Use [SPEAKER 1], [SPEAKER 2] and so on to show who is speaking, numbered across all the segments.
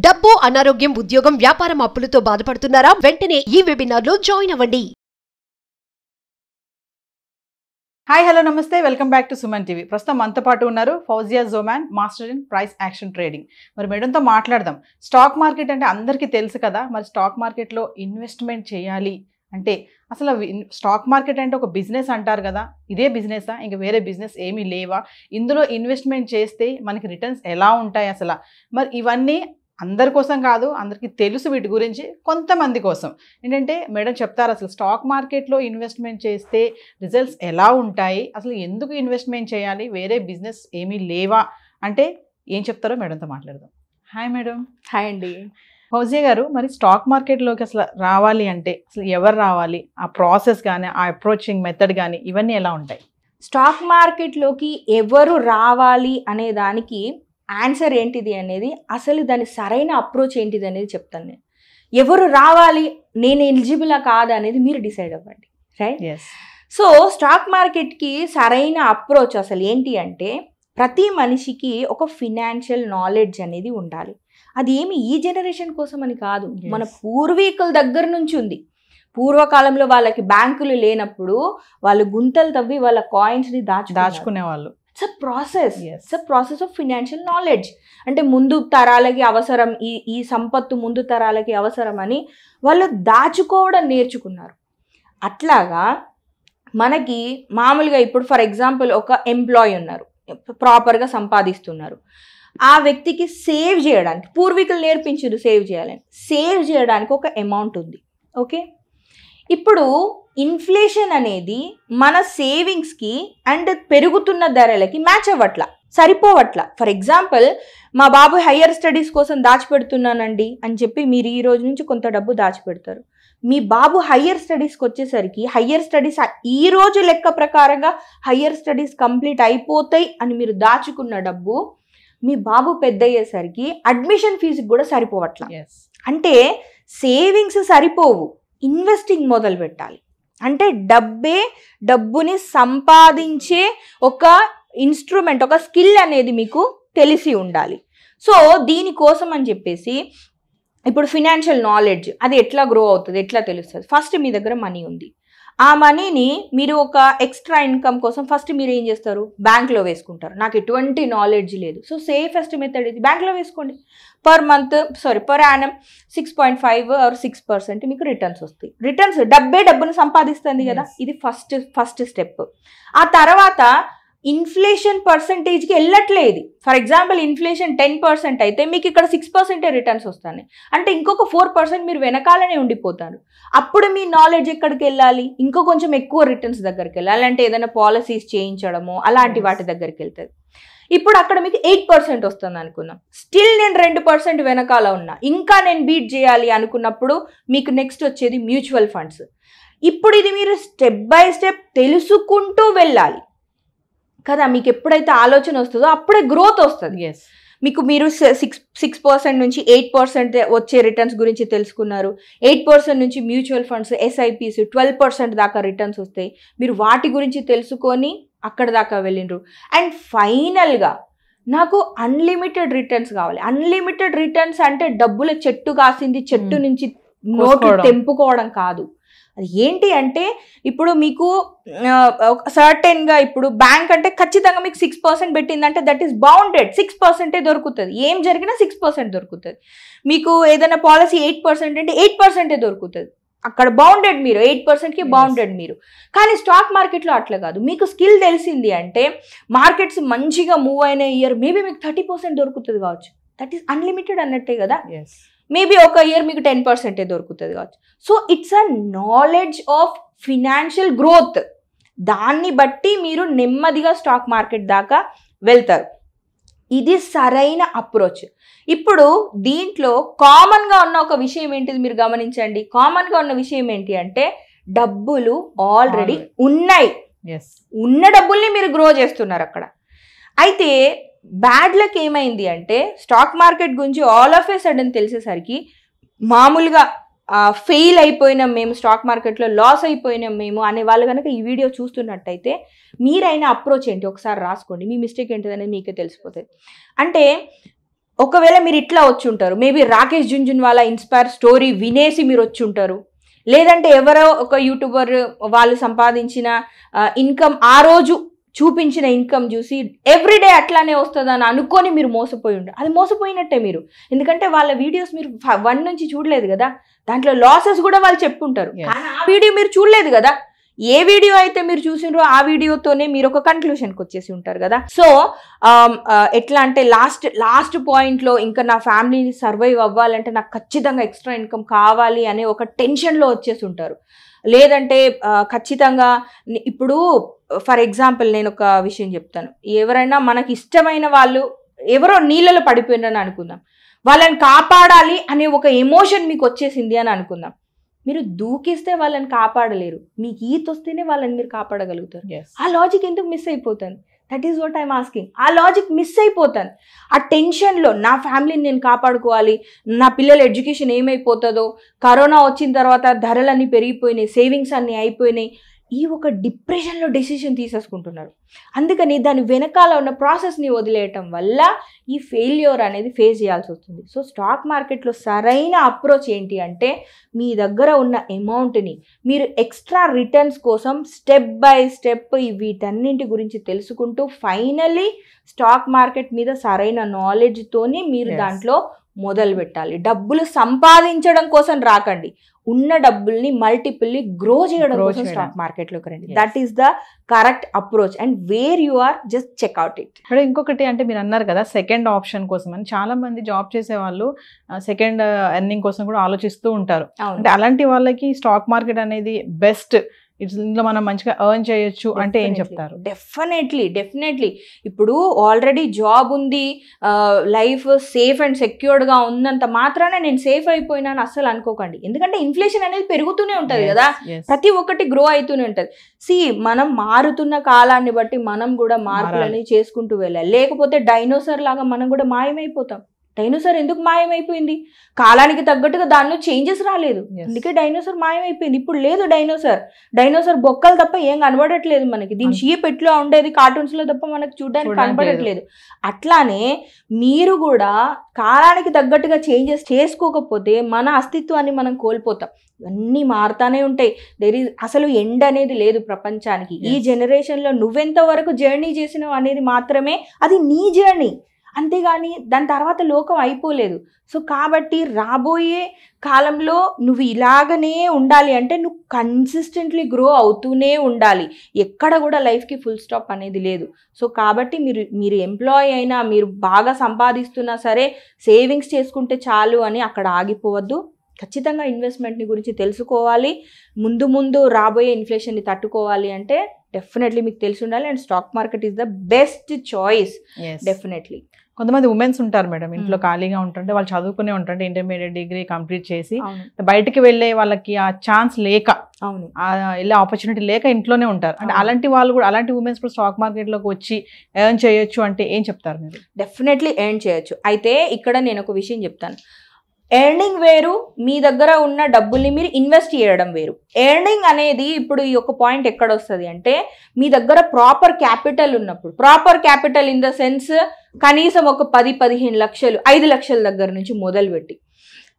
[SPEAKER 1] డబ్బు అనారోగ్యం ఉద్యోగం వ్యాపారం అప్పులతో బాధపడుతున్నారా? వెంటనే ఈ వెబినార్లో జాయిన్ అవ్వండి.
[SPEAKER 2] హాయ్ హలో నమస్తే. Welcome back to Suman TV. ప్రస్తుతం మనతో పాటు ఉన్నారు Fouzia Joman master in price action trading. మరి మేడంతో మాట్లాడదాం. స్టాక్ మార్కెట్ అంటే అందరికీ తెలుసు కదా. మరి స్టాక్ మార్కెట్లో ఇన్వెస్ట్మెంట్ చేయాలి అంటే అసలు స్టాక్ మార్కెట్ అంటే ఒక బిజినెస్ అంటారు కదా. ఇదే బిజినెసా? ఇంకా వేరే బిజినెస్ ఏమీ లేవా? ఇందులో ఇన్వెస్ట్మెంట్ చేస్తే మనకి రిటర్న్స్ ఎలా ఉంటాయి అసలు? మరి ఇవన్నీ అందరి కోసం కాదు అందరికీ తెలుసు వీటి గురించి కొంతమంది కోసం. ఏంటంటే మేడం చెప్తారు అసలు స్టాక్ మార్కెట్లో ఇన్వెస్ట్మెంట్ చేస్తే రిజల్ట్స్ ఎలా ఉంటాయి? అసలు ఎందుకు ఇన్వెస్ట్మెంట్ చేయాలి? వేరే బిజినెస్ ఏమీ లేవా? అంటే ఏం చెప్తారో మేడంతో మాట్లాడదాం. Hi madam.
[SPEAKER 3] హాయ్ అండి.
[SPEAKER 2] ఫౌజియా గారు మరి స్టాక్ మార్కెట్లోకి అసలు రావాలి అంటే అసలు ఎవరు రావాలి? ఆ ప్రాసెస్ కానీ ఆ అప్రోచింగ్ మెథడ్ కానీ ఇవన్నీ ఎలా ఉంటాయి?
[SPEAKER 3] స్టాక్ మార్కెట్లోకి ఎవరు రావాలి అనే దానికి ఆన్సర్ ఏంటిది అనేది అసలు దాని సరైన అప్రోచ్ ఏంటిది అనేది చెప్తాను నేను. ఎవరు రావాలి నేను ఎలిజిబులా కాదా అనేది మీరు డిసైడ్ అవ్వండి. రైట్ సో స్టాక్ మార్కెట్కి సరైన అప్రోచ్ అసలు ఏంటి అంటే ప్రతి మనిషికి ఒక ఫినాన్షియల్ నాలెడ్జ్ అనేది ఉండాలి. అది ఏమి ఈ జనరేషన్ కోసం అని కాదు. మన పూర్వీకుల దగ్గర నుంచి ఉంది. పూర్వకాలంలో వాళ్ళకి బ్యాంకులు లేనప్పుడు వాళ్ళు గుంతలు తవ్వి వాళ్ళ కాయిన్స్ని దాచు
[SPEAKER 2] దాచుకునే వాళ్ళు
[SPEAKER 3] it's a process. It's a process of financial knowledge. అంటే ముందు తరాలకి అవసరం ఈ ఈ సంపత్తు ముందు తరాలకి అవసరం అని వాళ్ళు దాచుకోవడం నేర్చుకున్నారు. అట్లాగా మనకి మామూలుగా ఇప్పుడు ఫర్ ఎగ్జాంపుల్ ఒక ఎంప్లాయీ ఉన్నారు. ప్రాపర్గా సంపాదిస్తున్నారు. ఆ వ్యక్తికి సేవ్ చేయడానికి పూర్వీకులు నేర్పించారు సేవ్ చేయాలని. సేవ్ చేయడానికి ఒక అమౌంట్ ఉంది. ఓకే? ఇప్పుడు ఇన్ఫ్లేషన్ అనేది మన సేవింగ్స్కి అండ్ పెరుగుతున్న ధరలకి మ్యాచ్ అవ్వట్ల సరిపోవట్ల. ఫర్ ఎగ్జాంపుల్ మా బాబు హయ్యర్ స్టడీస్ కోసం దాచిపెడుతున్నానండి అని చెప్పి మీరు ఈ రోజు నుంచి కొంత డబ్బు దాచిపెడతారు. మీ బాబు హయ్యర్ స్టడీస్కి వచ్చేసరికి హయ్యర్ స్టడీస్ ఈ రోజు లెక్క ప్రకారంగా హయ్యర్ స్టడీస్ కంప్లీట్ అయిపోతాయి అని మీరు దాచుకున్న డబ్బు మీ బాబు పెద్ద అయ్యేసరికి అడ్మిషన్ ఫీజుకి కూడా సరిపోవట్ల. అంటే సేవింగ్స్ సరిపోవు ఇన్వెస్టింగ్ మొదలు పెట్టాలి అంటే డబ్బే డబ్బుని సంపాదించే ఒక ఇన్స్ట్రుమెంట్ ఒక స్కిల్ అనేది మీకు తెలిసి ఉండాలి. సో దీనికోసం అని చెప్పేసి ఇప్పుడు ఫినాన్షియల్ నాలెడ్జ్ అది ఎట్లా గ్రో అవుతుంది ఎట్లా తెలుస్తుంది? ఫస్ట్ మీ దగ్గర మనీ ఉంది. ఆ మనీని మీరు ఒక ఎక్స్ట్రా ఇన్కమ్ కోసం ఫస్ట్ మీరు ఏం చేస్తారు? బ్యాంక్లో వేసుకుంటారు. నాకు ఎటువంటి నాలెడ్జ్ లేదు. సో సేఫెస్ట్ మెథడ్ ఇది. బ్యాంక్లో వేసుకోండి. Per month sorry per annum six point five or six percent మీకు రిటర్న్స్ వస్తాయి. రిటర్న్స్ డబ్బే డబ్బును సంపాదిస్తుంది కదా. ఇది ఫస్ట్ ఫస్ట్ స్టెప్ ఆ తర్వాత ఇన్ఫ్లేషన్ పర్సంటేజ్కి వెళ్ళట్లేదు. For example inflation ten percent అయితే మీకు ఇక్కడ సిక్స్ పర్సెంటే రిటర్న్స్ వస్తాయి అంటే ఇంకొక ఫోర్ పర్సెంట్ మీరు వెనకాలనే ఉండిపోతారు. అప్పుడు మీ నాలెడ్జ్ ఎక్కడికి వెళ్ళాలి? ఇంకో కొంచెం ఎక్కువ రిటర్న్స్ దగ్గరికి వెళ్ళాలి. అంటే ఏదైనా పాలసీస్ చేయించడము అలాంటి. వాటి దగ్గరికి వెళ్తుంది ఇప్పుడు అక్కడ మీకు ఎయిట్ పర్సెంట్ వస్తుంది అనుకుందాం. స్టిల్ నేను రెండు పర్సెంట్ వెనకాల ఉన్నా. ఇంకా నేను బీట్ చేయాలి అనుకున్నప్పుడు మీకు నెక్స్ట్ వచ్చేది మ్యూచువల్ ఫండ్స్. ఇప్పుడు ఇది మీరు స్టెప్ బై స్టెప్ తెలుసుకుంటూ వెళ్ళాలి. కదా మీకు ఎప్పుడైతే ఆలోచన వస్తుందో అప్పుడే గ్రోత్ వస్తుంది.
[SPEAKER 2] ఎస్
[SPEAKER 3] మీకు మీరు సిక్స్ సిక్స్ పర్సెంట్ నుంచి ఎయిట్ పర్సెంట్ వచ్చే రిటర్న్స్ గురించి తెలుసుకున్నారు. ఎయిట్ పర్సెంట్ నుంచి mutual funds SIPs twelve percent దాకా రిటర్న్స్ వస్తాయి మీరు వాటి గురించి తెలుసుకొని అక్కడ దాకా వెళ్ళిండ్రు. అండ్ ఫైనల్గా నాకు అన్లిమిటెడ్ రిటర్న్స్ కావాలి. అన్లిమిటెడ్ రిటర్న్స్ అంటే డబ్బుల చెట్టు కాసింది చెట్టు
[SPEAKER 2] Hmm.
[SPEAKER 3] నుంచి నోటు. తెంపుకోవడం కాదు. అది ఏంటి అంటే ఇప్పుడు మీకు సర్టెన్గా ఇప్పుడు బ్యాంక్ అంటే ఖచ్చితంగా మీకు సిక్స్ పర్సెంట్ పెట్టిందంటే దట్ ఈస్ బౌండెడ్ సిక్స్ పర్సెంటే దొరుకుతుంది. ఏం జరిగినా సిక్స్ పర్సెంట్ దొరుకుతుంది. మీకు ఏదైనా పాలసీ ఎయిట్ పర్సెంట్ అంటే ఎయిట్ పర్సెంటే దొరుకుతుంది. అక్కడ బౌండెడ్ మీరు ఎయిట్ పర్సెంట్కి. బౌండెడ్ మీరు. కానీ స్టాక్ మార్కెట్లో అట్లా కాదు. మీకు స్కిల్ తెలిసింది అంటే మార్కెట్స్ మంచిగా మూవ్ అయిన ఇయర్ మేబీ మీకు థర్టీ పర్సెంట్ దొరుకుతుంది కావచ్చు. దట్ ఈస్ అన్లిమిటెడ్ అన్నట్టే కదా? మేబీ ఒక ఇయర్ మీకు టెన్ పర్సెంటే దొరుకుతుంది కావచ్చు. So it's a knowledge of financial growth. దాన్ని బట్టి మీరు నెమ్మదిగా స్టాక్ మార్కెట్ దాకా వెళ్తారు. ఇది సరైన అప్రోచ్. ఇప్పుడు దీంట్లో కామన్గా ఉన్న ఒక విషయం ఏంటిది మీరు గమనించండి. కామన్గా ఉన్న విషయం ఏంటి అంటే డబ్బులు ఆల్రెడీ. ఉన్నాయి. ఉన్న డబ్బుల్ని మీరు గ్రో చేస్తున్నారు అక్కడ. అయితే బ్యాడ్ లక్ ఏమైంది అంటే స్టాక్ మార్కెట్ గురించి ఆల్ ఆఫ్ ఏ సడన్ తెలిసేసరికి మామూలుగా ఫెయిల్ అయిపోయినాం మేము స్టాక్ మార్కెట్లో లాస్ అయిపోయినాం మేము అనే వాళ్ళు కనుక ఈ వీడియో చూస్తున్నట్టయితే మీరైనా అప్రోచ్ ఏంటి? ఒకసారి రాసుకోండి. మీ మిస్టేక్ ఏంటిదనేది మీకే తెలిసిపోతుంది అంటే ఒకవేళ మీరు ఇట్లా వచ్చి ఉంటారు మేబీ రాకేష్ జుంజున్ వాళ్ళ ఇన్స్పైర్ స్టోరీ వినేసి మీరు వచ్చి ఉంటారు లేదంటే ఎవరో ఒక యూట్యూబర్ వాళ్ళు సంపాదించిన ఇన్కమ్ ఆ రోజు చూపించిన ఇన్కమ్ చూసి ఎవ్రీడే అట్లానే వస్తుందని అనుకొని మీరు మోసపోయి ఉంటారు అది మోసపోయినట్టే మీరు. ఎందుకంటే వాళ్ళ వీడియోస్ మీరు వన్ నుంచి చూడలేదు కదా. దాంట్లో లాసెస్ కూడా వాళ్ళు చెప్పుంటారు.
[SPEAKER 2] Yes.
[SPEAKER 3] కానీ ఆ వీడియో మీరు చూడలేదు కదా. ఏ వీడియో అయితే మీరు చూసినారో ఆ వీడియోతోనే మీరు ఒక కన్క్లూషన్కి వచ్చేసి ఉంటారు కదా. సో ఎట్లా అంటే లాస్ట్ లాస్ట్ పాయింట్లో ఇంకా నా ఫ్యామిలీని సర్వైవ్ అవ్వాలంటే నాకు ఖచ్చితంగా ఎక్స్ట్రా ఇన్కమ్ కావాలి అనే ఒక టెన్షన్లో వచ్చేసి ఉంటారు. లేదంటే ఖచ్చితంగా ఇప్పుడు ఫర్ ఎగ్జాంపుల్ నేను ఒక విషయం చెప్తాను. ఎవరైనా మనకి ఇష్టమైన వాళ్ళు ఎవరో నీళ్ళలో పడిపోయినని అనుకుందాం. వాళ్ళని కాపాడాలి అనే ఒక ఎమోషన్ మీకు వచ్చేసింది అని అనుకుందాం. మీరు దూకిస్తే వాళ్ళని కాపాడలేరు. మీకు ఈత వస్తేనే వాళ్ళని మీరు కాపాడగలుగుతారు. ఆ లాజిక్ ఎందుకు మిస్ అయిపోతుంది? That is what I'm asking ఆ లాజిక్ మిస్ అయిపోతాను ఆ టెన్షన్లో నా ఫ్యామిలీని నేను కాపాడుకోవాలి నా పిల్లల ఎడ్యుకేషన్ ఏమైపోతుందో కరోనా వచ్చిన తర్వాత ధరలన్నీ పెరిగిపోయినాయి సేవింగ్స్ అన్నీ అయిపోయినాయి ఈ ఒక డిప్రెషన్లో డెసిషన్ తీసేసుకుంటున్నారు అందుకని దాని వెనకాల ఉన్న ప్రాసెస్ని వదిలేయటం వల్ల ఈ ఫెయిల్యూర్ అనేది ఫేస్ చేయాల్సి వస్తుంది సో స్టాక్ మార్కెట్లో సరైన అప్రోచ్ ఏంటి అంటే మీ దగ్గర ఉన్న అమౌంట్ని మీరు ఎక్స్ట్రా రిటర్న్స్ కోసం స్టెప్ బై స్టెప్ వీటన్నింటి గురించి తెలుసుకుంటూ ఫైనల్లీ స్టాక్ మార్కెట్ మీద సరైన నాలెడ్జ్తోని మీరు. దాంట్లో మొదలు పెట్టాలి. డబ్బులు సంపాదించడం కోసం రాకండి. ఉన్న డబ్బుల్ని మల్టిపుల్లీ గ్రో చేయడం కోసం. స్టాక్ మార్కెట్లోకి రండి. That is the correct approach and where you are just check out it
[SPEAKER 2] ఇక్కడ ఇంకొకటి అంటే మీరు అన్నారు కదా సెకండ్ ఆప్షన్ కోసం అని. చాలా మంది జాబ్ చేసే వాళ్ళు సెకండ్ ఎర్నింగ్ కోసం కూడా ఆలోచిస్తూ ఉంటారు. అంటే అలాంటి వాళ్ళకి స్టాక్ మార్కెట్ అనేది బెస్ట్ ఇందులో మనం మంచిగా ఎర్న్ చేయొచ్చు అంటే ఏం చెప్తారు?
[SPEAKER 3] డెఫినెట్లీ డెఫినెట్లీ ఇప్పుడు ఆల్రెడీ జాబ్ ఉంది లైఫ్ సేఫ్ అండ్ సెక్యూర్డ్గా ఉన్నంత మాత్రాన నేను సేఫ్ అయిపోయినాను అస్సలు అనుకోకండి. ఎందుకంటే ఇన్ఫ్లేషన్ అనేది పెరుగుతూనే ఉంటుంది కదా. ప్రతి ఒక్కటి గ్రో అవుతూనే ఉంటుంది. సి మనం మారుతున్న కాలాన్ని బట్టి మనం కూడా మార్పులని చేసుకుంటూ వెళ్ళాలి. లేకపోతే డైనోసర్ లాగా మనం కూడా మాయమైపోతాం. డైనోసర్ ఎందుకు మాయమైపోయింది? కాలానికి తగ్గట్టుగా దానిలో చేంజెస్ రాలేదు. అందుకే డైనోసర్ మాయమైపోయింది. ఇప్పుడు లేదు డైనోసర్ డైనోసర్ బొక్కలు తప్ప ఏం కనబడట్లేదు మనకి. దీని షీప్ ఎట్లా ఉండేది కార్టూన్స్లో తప్ప మనకు చూడడానికి కనబడట్లేదు. అట్లానే మీరు కూడా కాలానికి తగ్గట్టుగా చేంజెస్ చేసుకోకపోతే మన అస్తిత్వాన్ని మనం కోల్పోతాం. ఇవన్నీ మారుతానే ఉంటాయి. దెర్ ఈజ్ అసలు ఎండ్ అనేది లేదు ప్రపంచానికి. ఈ
[SPEAKER 2] Yes.
[SPEAKER 3] జనరేషన్లో నువ్వెంత వరకు జర్నీ చేసినావు అనేది మాత్రమే అది నీ జర్నీ అంతేగాని దాని తర్వాత లోకం అయిపోలేదు. సో కాబట్టి రాబోయే కాలంలో నువ్వు ఇలాగనే ఉండాలి. అంటే నువ్వు కన్సిస్టెంట్లీ గ్రో అవుతూనే ఉండాలి. ఎక్కడ కూడా లైఫ్కి ఫుల్ స్టాప్ అనేది లేదు. సో కాబట్టి మీరు మీరు ఎంప్లాయ్ అయినా మీరు బాగా సంపాదిస్తున్నా సరే సేవింగ్స్ చేసుకుంటే చాలు అని అక్కడ ఆగిపోవద్దు. ఖచ్చితంగా ఇన్వెస్ట్మెంట్ని గురించి తెలుసుకోవాలి. ముందు ముందు రాబోయే ఇన్ఫ్లేషన్ని తట్టుకోవాలి అంటే డెఫినెట్లీ మీకు తెలిసి ఉండాలి. And stock market is the best choice. Definitely
[SPEAKER 2] కొంతమంది ఉమెన్స్ ఉంటారు మేడం. ఇంట్లో
[SPEAKER 3] Mm.
[SPEAKER 2] ఖాళీగా ఉంటుంటే వాళ్ళు చదువుకునే ఉంటారు ఇంటర్మీడియట్ డిగ్రీ కంప్లీట్ చేసి బయటికి వెళ్ళే వాళ్ళకి ఆ ఛాన్స్ లేక
[SPEAKER 3] అవును.
[SPEAKER 2] వెళ్ళే ఆపర్చునిటీ లేక ఇంట్లోనే ఉంటారు. అంటే. అలాంటి వాళ్ళు కూడా అలాంటి ఉమెన్స్ కూడా స్టాక్ మార్కెట్లోకి వచ్చి ఎర్న్ చేయొచ్చు అంటే ఏం చెప్తారు మీరు?
[SPEAKER 3] డెఫినెట్లీ ఎర్న్ చేయొచ్చు. అయితే ఇక్కడ నేను ఒక విషయం చెప్తాను. ఎర్నింగ్ వేరు మీ దగ్గర ఉన్న డబ్బుల్ని మీరు ఇన్వెస్ట్ చేయడం వేరు. ఎర్నింగ్ అనేది ఇప్పుడు ఈ ఒక పాయింట్ ఎక్కడ వస్తుంది అంటే మీ దగ్గర ప్రాపర్ క్యాపిటల్ ఉన్నప్పుడు. Proper capital in the sense కనీసం ఒక పది పదిహేను లక్షలు ఐదు లక్షల దగ్గర నుంచి మొదలుపెట్టి.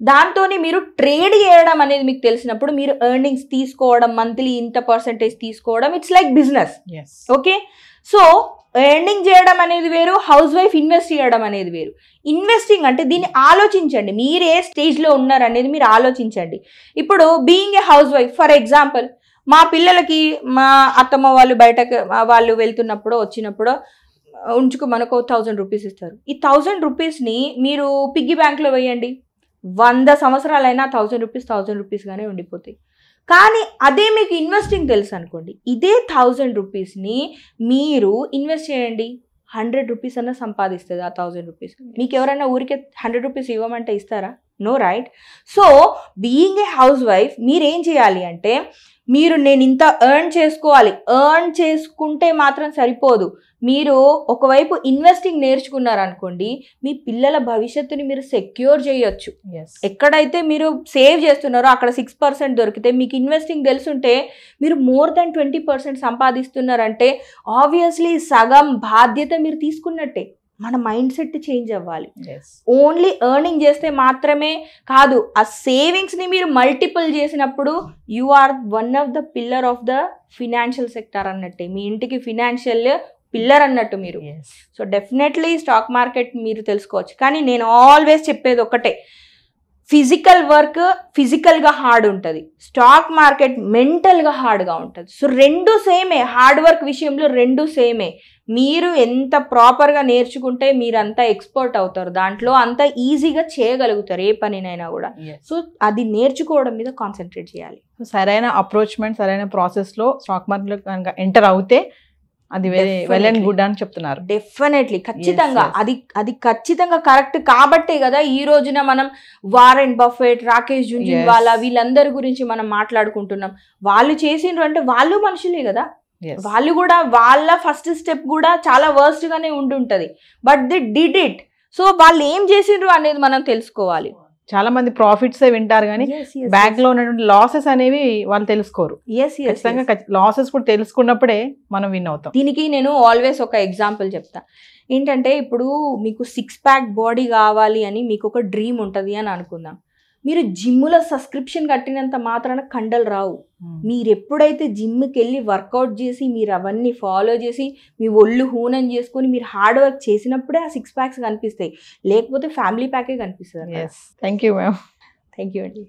[SPEAKER 3] దాంతో మీరు ట్రేడ్ చేయడం అనేది మీకు తెలిసినప్పుడు మీరు ఎర్నింగ్స్ తీసుకోవడం మంత్లీ ఇంత పర్సంటేజ్ తీసుకోవడం it's like business okay so earning చేయడం అనేది వేరు హౌస్ వైఫ్ ఇన్వెస్ట్ చేయడం అనేది వేరు. ఇన్వెస్టింగ్ అంటే దీన్ని ఆలోచించండి. మీరు ఏ స్టేజ్లో ఉన్నారు అనేది మీరు ఆలోచించండి. ఇప్పుడు being a housewife for example మా పిల్లలకి మా అత్తమ్మ వాళ్ళు బయటకు వాళ్ళు వెళ్తున్నప్పుడు వచ్చినప్పుడు ఉంచుకో మనకు థౌజండ్ రూపీస్ ఇస్తారు. ఈ థౌజండ్ రూపీస్ని మీరు పిగ్గీ బ్యాంక్లో వేయండి. వంద సంవత్సరాలైనా థౌజండ్ రూపీస్ థౌజండ్ రూపీస్గానే ఉండిపోతాయి. కానీ అదే మీకు ఇన్వెస్టింగ్ తెలుసు అనుకోండి. ఇదే థౌజండ్ రూపీస్ని మీరు ఇన్వెస్ట్ చేయండి. హండ్రెడ్ రూపీస్ అన్న సంపాదిస్తుంది ఆ థౌజండ్ రూపీస్ మీకు ఎవరైనా ఊరికే హండ్రెడ్ రూపీస్ ఇవ్వమంటే ఇస్తారా? No right so being a housewife మీరేం చేయాలి అంటే మీరు నేను ఇంత ఎర్న్ చేసుకోవాలి. ఎర్న్ చేసుకుంటే మాత్రం సరిపోదు. మీరు ఒకవైపు ఇన్వెస్టింగ్ నేర్చుకున్నారనుకోండి మీ పిల్లల భవిష్యత్తుని మీరు సెక్యూర్ చేయొచ్చు.
[SPEAKER 2] ఎస్
[SPEAKER 3] ఎక్కడైతే మీరు సేవ్ చేస్తున్నారో అక్కడ సిక్స్ పర్సెంట్ దొరికితే మీకు ఇన్వెస్టింగ్ తెలుసుంటే మీరు మోర్ దెన్ ట్వంటీ పర్సెంట్ సంపాదిస్తున్నారంటే ఆబ్వియస్లీ సగం బాధ్యత మీరు తీసుకున్నట్టే. మన మైండ్ సెట్ చేంజ్ అవ్వాలి. ఓన్లీ ఎర్నింగ్ చేస్తే మాత్రమే కాదు ఆ సేవింగ్స్ని మీరు మల్టిపుల్ చేసినప్పుడు you are one of the pillar of the financial sector అన్నట్టే. మీ ఇంటికి ఫినాన్షియల్ పిల్లర్ అన్నట్టు మీరు. సో డెఫినెట్లీ స్టాక్ మార్కెట్ మీరు తెలుసుకోవచ్చు. కానీ నేను ఆల్వేస్ చెప్పేది ఒకటే ఫిజికల్ వర్క్ ఫిజికల్గా హార్డ్ ఉంటుంది. స్టాక్ మార్కెట్ మెంటల్గా హార్డ్గా ఉంటుంది. సో రెండు సేమే. హార్డ్ వర్క్ విషయంలో రెండు సేమే. మీరు ఎంత ప్రాపర్గా నేర్చుకుంటే మీరు అంతా ఎక్స్పర్ట్ అవుతారు. దాంట్లో అంత ఈజీగా చేయగలుగుతారు ఏ పనినైనా కూడా. సో అది నేర్చుకోవడం మీద కాన్సన్ట్రేట్ చేయాలి.
[SPEAKER 2] సరైన అప్రోచ్మెంట్ సరైన ప్రాసెస్లో స్టాక్ మార్కెట్లో కనుక ఎంటర్ అవుతే అది వెల్. గుడ్ అని చెప్తున్నారు
[SPEAKER 3] డెఫినెట్లీ ఖచ్చితంగా. అది అది ఖచ్చితంగా కరెక్ట్ కాబట్టే కదా ఈ రోజున మనం Warren Buffett Rakesh
[SPEAKER 2] Yes.
[SPEAKER 3] Jhunjhunwala వీళ్ళందరి గురించి మనం మాట్లాడుకుంటున్నాం వాళ్ళు చేసిండ్రు అంటే వాళ్ళు మనుషులే కదా. వాళ్ళు కూడా వాళ్ళ ఫస్ట్ స్టెప్ కూడా చాలా వర్స్ట్ గానే ఉండుంటది but they did it so వాళ్ళు ఏం చేసిండ్రు అనేది మనం తెలుసుకోవాలి
[SPEAKER 2] చాలా మంది ప్రాఫిట్స్ వింటారు కానీ బ్యాక్లో ఉన్నటువంటి లాసెస్ అనేవి వాళ్ళు తెలుసుకోరు. ఖచ్చితంగా లాసెస్ కూడా తెలుసుకున్నప్పుడే మనం విన్ అవుతాం.
[SPEAKER 3] దీనికి నేను ఆల్వేస్ ఒక ఎగ్జాంపుల్ చెప్తా. ఏంటంటే ఇప్పుడు మీకు సిక్స్ ప్యాక్ బాడీ కావాలి అని మీకు ఒక డ్రీమ్ ఉంటుంది అని అనుకుందాం. మీరు జిమ్లో సబ్స్క్రిప్షన్ కట్టినంత మాత్రాన కండలు రావు. మీరు ఎప్పుడైతే జిమ్కి వెళ్ళి వర్కౌట్ చేసి మీరు అవన్నీ ఫాలో చేసి మీ ఒళ్ళు హూనం చేసుకొని మీరు హార్డ్ వర్క్ చేసినప్పుడే ఆ సిక్స్ ప్యాక్స్ కనిపిస్తాయి. లేకపోతే ఫ్యామిలీ ప్యాకే కనిపిస్తుంది
[SPEAKER 2] thank you ma'am
[SPEAKER 3] thank you అండి.